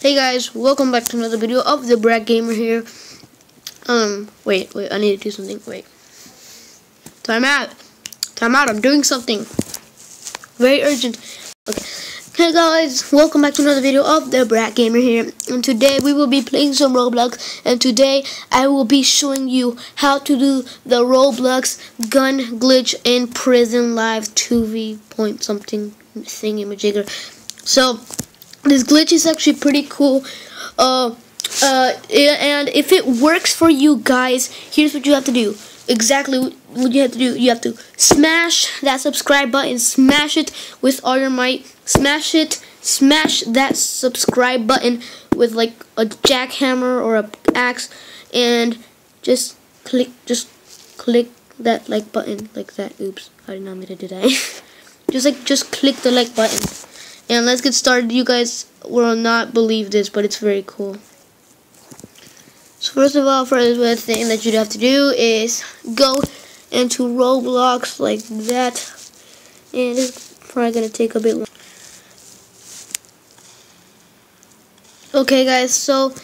Hey guys, welcome back to another video of the Bratt Gamer here. Um, wait, wait, I need to do something. Wait. Time out. Time out. I'm doing something. Very urgent. Okay. Hey guys, welcome back to another video of the Bratt Gamer here. And today we will be playing some Roblox. And today I will be showing you how to do the Roblox gun glitch in Prison Life 2v point something thingy majigger. So this glitch is actually pretty cool. Uh, uh, and if it works for you guys, here's what you have to do. Exactly what you have to do. You have to smash that subscribe button. Smash it with all your might. Smash it. Smash that subscribe button with like a jackhammer or a axe, and just click. Just click that like button like that. Oops, I did not mean to do that. just like just click the like button. And let's get started. You guys will not believe this, but it's very cool. So first of all, first thing that you'd have to do is go into Roblox like that. And it's probably going to take a bit long. Okay guys, so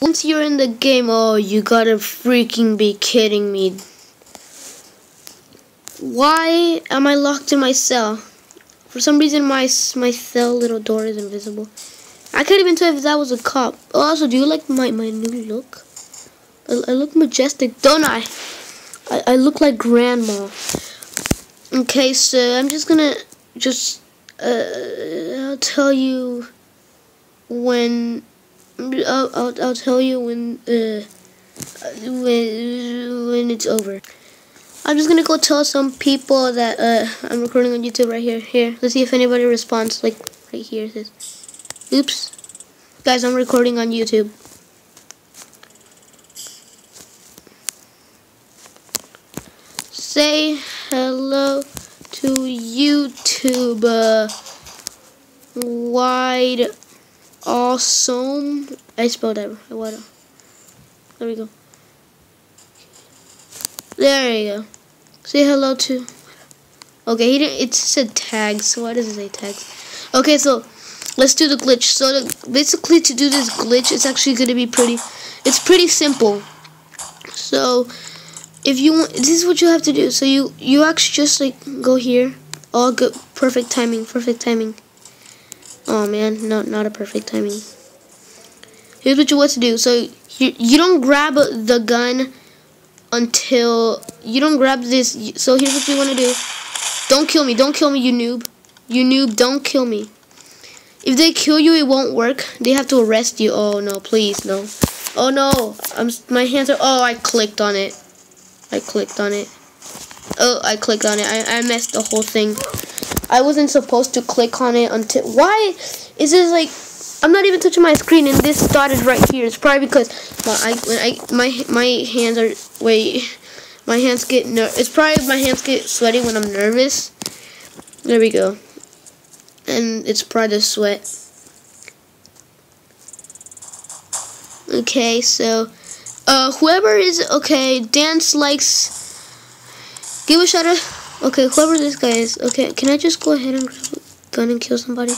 once you're in the game, oh, you gotta freaking be kidding me. Why am I locked in my cell? For some reason, my my cell little door is invisible. I can't even tell if that was a cop. Oh, also, do you like my, my new look? I, I look majestic, don't I? I? I look like grandma. Okay, so I'm just gonna just uh, I'll tell you when I'll I'll, I'll tell you when uh when when it's over. I'm just gonna go tell some people that uh, I'm recording on YouTube right here. Here, let's see if anybody responds. Like right here, "Oops, guys, I'm recording on YouTube." Say hello to YouTube. Uh, wide awesome. I spelled that. Wide. There we go. There you go. Say hello to. Okay, he didn't. It said tags. So why does it say tags? Okay, so let's do the glitch. So the, basically, to do this glitch, it's actually going to be pretty. It's pretty simple. So if you want, this is what you have to do. So you you actually just like go here. All good. Perfect timing. Perfect timing. Oh man, no, not a perfect timing. Here's what you want to do. So you you don't grab the gun until you don't grab this. So here's what you want to do. Don't kill me. Don't kill me, you noob. You noob, don't kill me. If they kill you, it won't work. They have to arrest you. Oh, no, please, no. Oh, no. I'm, my hands are... Oh, I clicked on it. I clicked on it. Oh, I clicked on it. I, I messed the whole thing. I wasn't supposed to click on it until... Why is this, like... I'm not even touching my screen, and this started right here. It's probably because my I, I my my hands are wait, my hands get ner It's probably my hands get sweaty when I'm nervous. There we go, and it's probably the sweat. Okay, so uh, whoever is okay, dance likes. Give a shout out. Okay, whoever this guy is. Okay, can I just go ahead and grab a gun and kill somebody?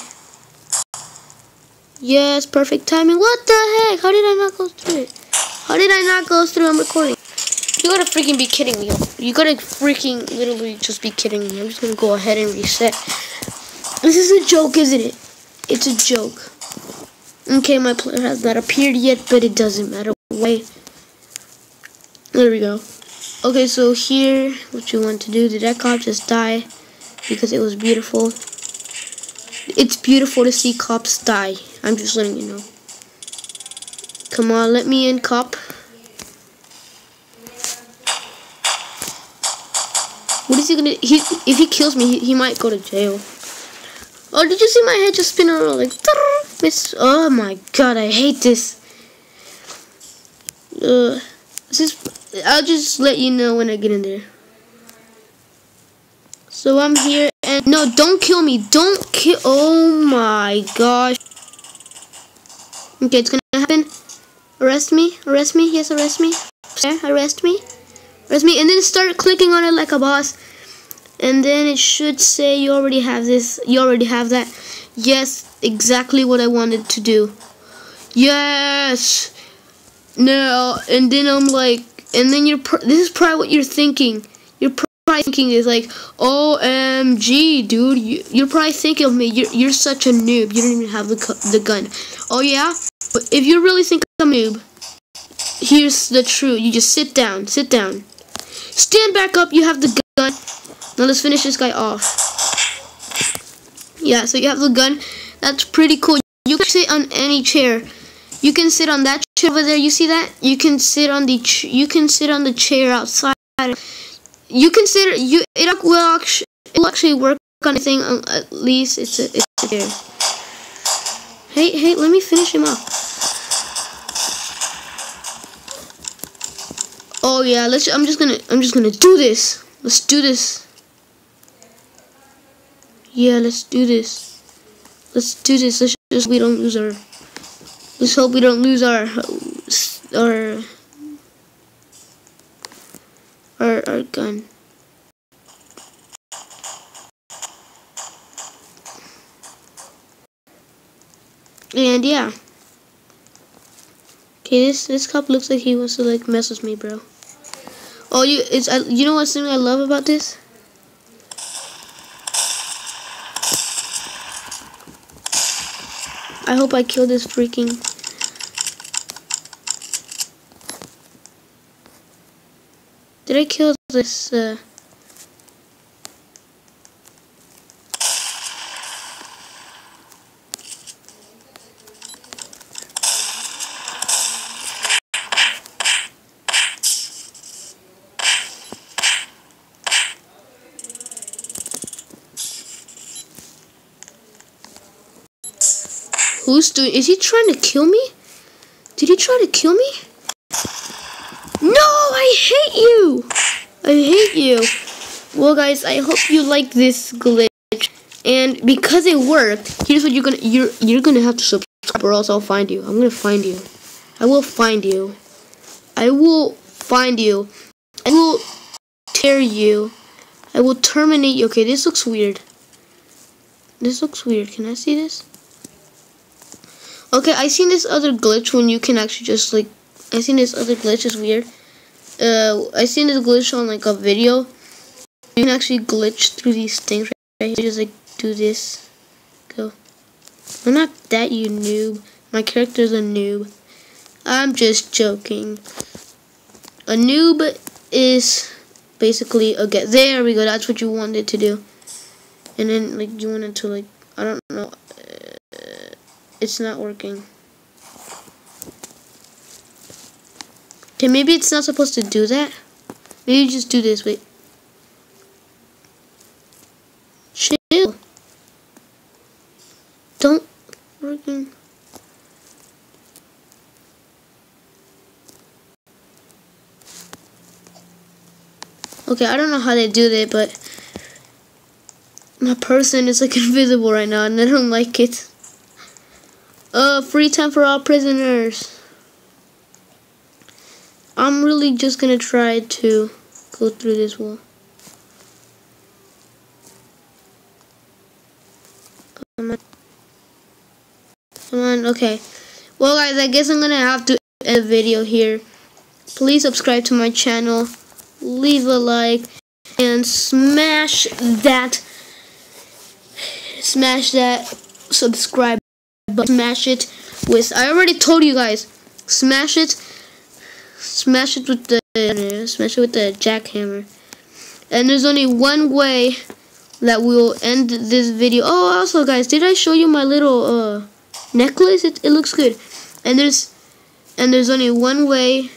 Yes, perfect timing. What the heck? How did I not go through it? How did I not go through? I'm recording. You gotta freaking be kidding me. You gotta freaking literally just be kidding me. I'm just gonna go ahead and reset. This is a joke, isn't it? It's a joke. Okay, my player has not appeared yet, but it doesn't matter. Wait. There we go. Okay, so here, what you want to do, did that cop just die? Because it was beautiful. It's beautiful to see cops die. I'm just letting you know. Come on, let me in, cop. What is he gonna? He if he kills me, he, he might go to jail. Oh, did you see my head just spin around like? Miss. Oh my god, I hate this. Uh, this is. I'll just let you know when I get in there. So I'm here and no, don't kill me. Don't kill. Oh my gosh. Okay, it's gonna happen. Arrest me. Arrest me. Yes, arrest me. Sir, arrest me. Arrest me. And then start clicking on it like a boss. And then it should say you already have this. You already have that. Yes, exactly what I wanted to do. Yes. No, and then I'm like, and then you're. This is probably what you're thinking. You're probably thinking is like, OMG, dude. You, you're probably thinking of me. You're you're such a noob. You don't even have the the gun. Oh yeah. But if you really think I'm a noob, here's the truth. You just sit down. Sit down. Stand back up. You have the gun. Now let's finish this guy off. Yeah, so you have the gun. That's pretty cool. You can sit on any chair. You can sit on that chair over there. You see that? You can sit on the you can sit on the chair outside. You can sit you it will actually it will actually work on anything. Um, at least it's a, it's a chair. Hey hey, let me finish him off. Oh yeah, let's. I'm just gonna. I'm just gonna do this. Let's do this. Yeah, let's do this. Let's do this. Let's just we don't lose our. Let's hope we don't lose our our our our gun. And yeah. Okay, this this cop looks like he wants to like mess with me, bro. Oh, you it's I, you know what's something I love about this? I hope I kill this freaking... Did I kill this, uh... Who's doing? Is he trying to kill me? Did he try to kill me? No, I hate you. I hate you. Well, guys, I hope you like this glitch. And because it worked, here's what you're gonna you're you're gonna have to subscribe, or else I'll find you. I'm gonna find you. I will find you. I will find you. I will tear you. I will terminate you. Okay, this looks weird. This looks weird. Can I see this? Okay, I seen this other glitch when you can actually just like I seen this other glitch is weird. Uh, I seen this glitch on like a video. You can actually glitch through these things right here. Just like do this. Go. I'm not that you noob. My character's a noob. I'm just joking. A noob is basically a get. There we go. That's what you wanted to do. And then like you wanted to like I don't know it's not working. Okay, maybe it's not supposed to do that. Maybe just do this, wait. Chill. Don't working. Okay, I don't know how they do that, but my person is like invisible right now and I don't like it. Uh, free time for all prisoners. I'm really just gonna try to go through this wall. Come on. Come on, okay. Well guys, I guess I'm gonna have to end the video here. Please subscribe to my channel, leave a like, and smash that, smash that subscribe but smash it with I already told you guys smash it smash it with the smash it with the jackhammer. And there's only one way that we'll end this video. Oh also guys did I show you my little uh, necklace? It, it looks good. And there's and there's only one way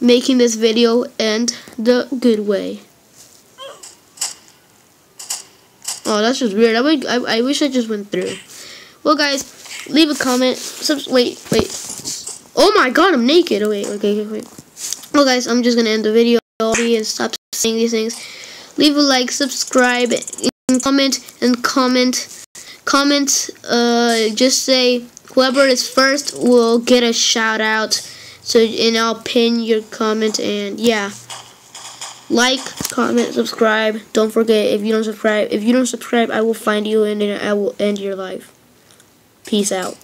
making this video end the good way. Oh that's just weird. I, would, I, I wish I just went through. Well guys leave a comment. Subs wait, wait. Oh my god, I'm naked. Oh wait, okay, okay, wait. Well guys, I'm just gonna end the video and stop saying these things. Leave a like, subscribe, and comment, and comment. Comment, uh, just say whoever is first will get a shout out. So, and I'll pin your comment, and yeah. Like, comment, subscribe. Don't forget, if you don't subscribe, if you don't subscribe, I will find you and I will end your life. Peace out.